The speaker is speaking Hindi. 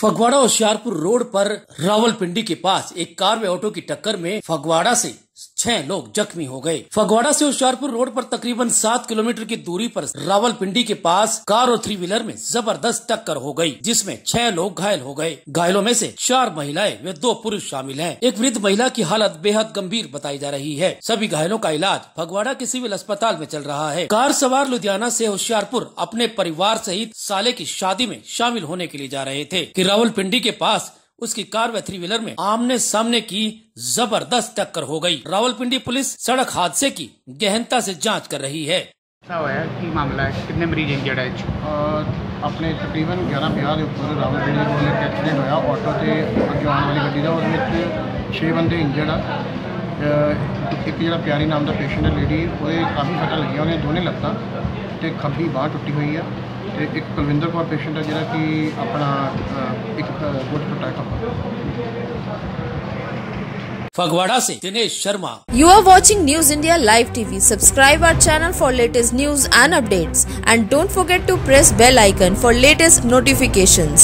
फगवाड़ा होशियारपुर रोड पर रावलपिंडी के पास एक कार में ऑटो की टक्कर में फगवाड़ा से छह लोग जख्मी हो गए। फगवाड़ा से होशियारपुर रोड पर तकरीबन सात किलोमीटर की दूरी पर रावलपिंडी के पास कार और थ्री व्हीलर में ज़बरदस्त टक्कर हो गई, जिसमें छह लोग घायल हो गए। घायलों में से चार महिलाएँ व दो पुरुष शामिल हैं। एक वृद्ध महिला की हालत बेहद गंभीर बताई जा रही है। सभी घायलों का इलाज फगवाड़ा के सिविल अस्पताल में चल रहा है। कार सवार लुधियाना से होशियारपुर अपने परिवार सहित साले की शादी में शामिल होने के लिए जा रहे थे, कि रावलपिंडी के पास उसकी कार व थ्री व्हीलर में आमने सामने की जबरदस्त टक्कर हो गई रावलपिंडी पुलिस सड़क हादसे की गहनता से जांच कर रही है ਅੱਛਾ ਹੋਇਆ ਕੀ ਮਾਮਲਾ ਹੈ ਕਿੰਨੇ ਮਰੀਜ਼ ਇੰਜਰਡ ਹੈ ਇਹ 'ਚ ਅਹ ਆਪਣੇ ਤਕਰੀਬਨ 11:50 ਦੇ ਉੱਪਰ ਰਾਵਲਪਿੰਡੀ ਕੋਲ ਇੱਕ ਐਕਸੀਡੈਂਟ ਹੋਇਆ ਆਟੋ ਤੇ ਅੱਗੇ ਆਉਣ ਵਾਲੀ ਗੱਡੀ ਦਾ ਉਹਦੇ ਵਿੱਚ 6 ਬੰਦੇ ਇੰਜਰਡ ਆ ਅਹ ਇੱਕ ਜਿਹੜਾ ਪਿਆਰੀ ਨਾਮ ਦਾ ਪੇਸ਼ੈਂਟ ਹੈ ਲੇਡੀ ਉਹਦੇ ਕਾਫੀ ਸੱਟਾਂ ਲੱਗੀਆਂ ਉਹਨੇ ਦੋਨੇ ਲੱਤਾਂ ਤੇ ਖੱਬੀ ਬਾਹ ਟੁੱਟੀ ਹੋਈ ਆ ਤੇ ਇੱਕ ਕੁਲਵਿੰਦਰ ਕੌਰ ਪੇਸ਼ੈਂਟ ਹੈ ਜਿਹੜਾ ਕਿ ਆਪਣਾ ਅਹ, ਇੱਕ फगवाड़ा से Dinesh Sharma. You are watching news India live TV subscribe our channel for latest news and updates and don't forget to press bell icon for latest notification